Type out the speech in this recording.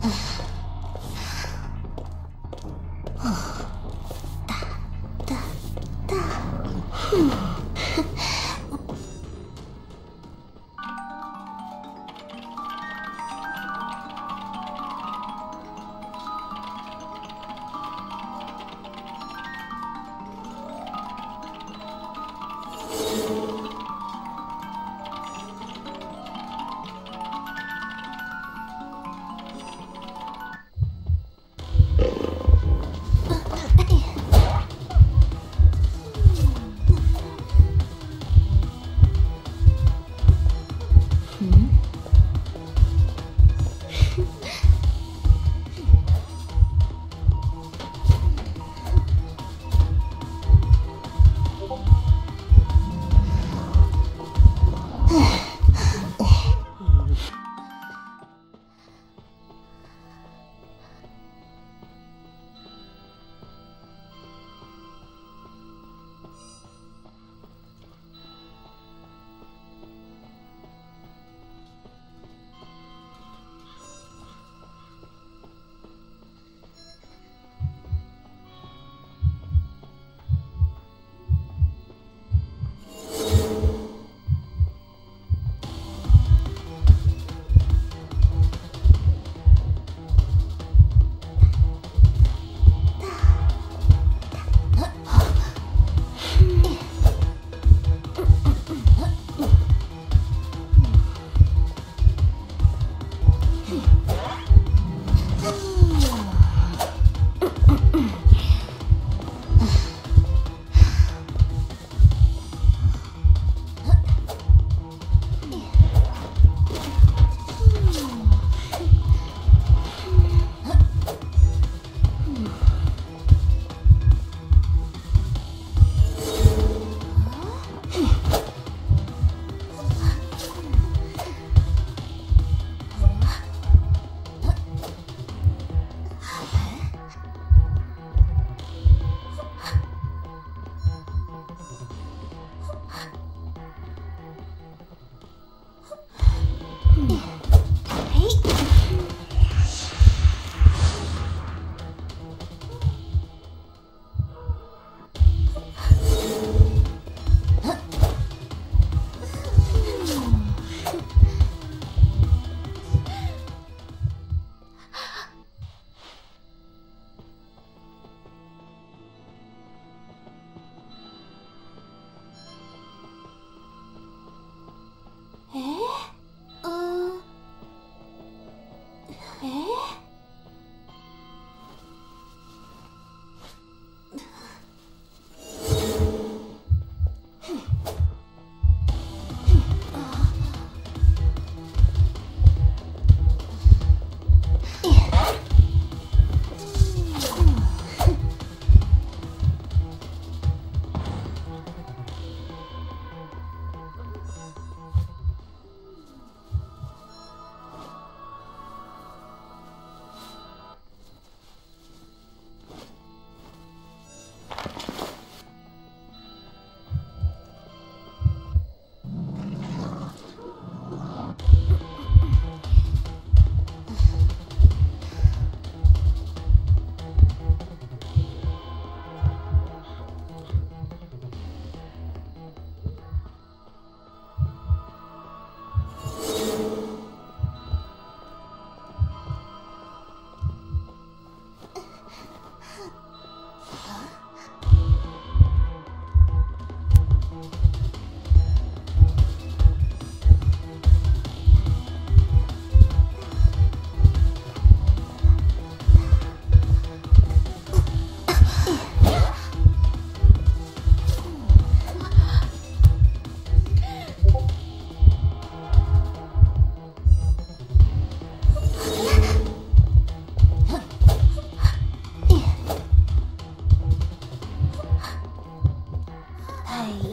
Hmm. Bye.